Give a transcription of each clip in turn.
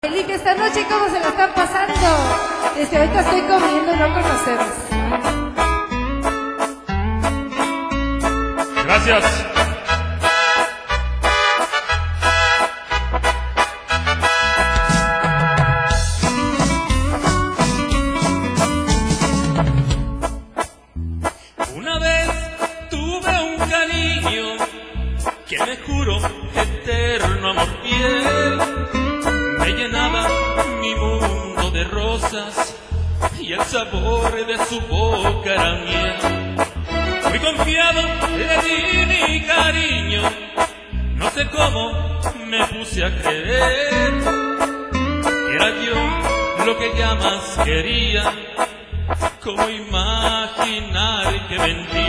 Felipe, esta noche cómo se lo están pasando. Desde ahorita estoy comiendo, no con ustedes. Gracias. Una vez tuve un cariño que me juro eterno amor fiel. Y el sabor de su boca era miel. Muy confiado le di mi cariño, no sé cómo me puse a creer era yo lo que ella más quería, cómo imaginar que mentía.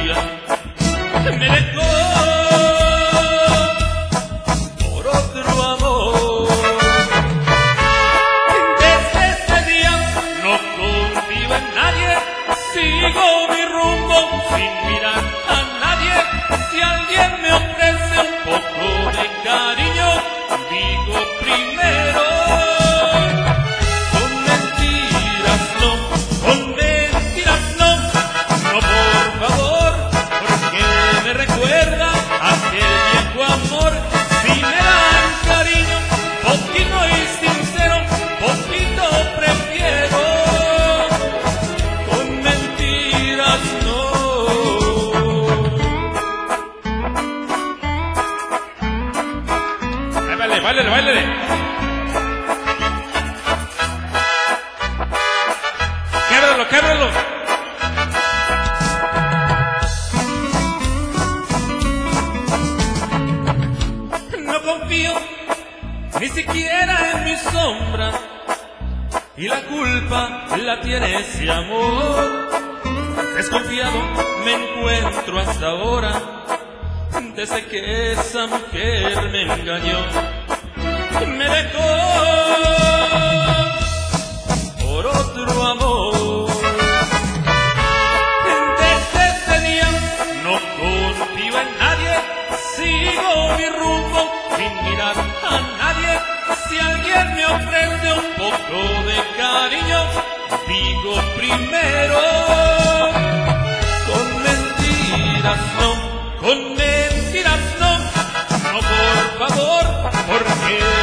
Vale, vale, vale. Québralo, québralo. No confío ni siquiera en mi sombra y la culpa la tiene ese amor. Desconfiado me encuentro hasta ahora desde que esa mujer me engañó. Me dejó por otro amor. Desde ese día no confío en nadie, sigo mi rumbo sin mirar a nadie. Si alguien me ofrece un poco de cariño, digo primero, con mentiras con no, no por favor, porque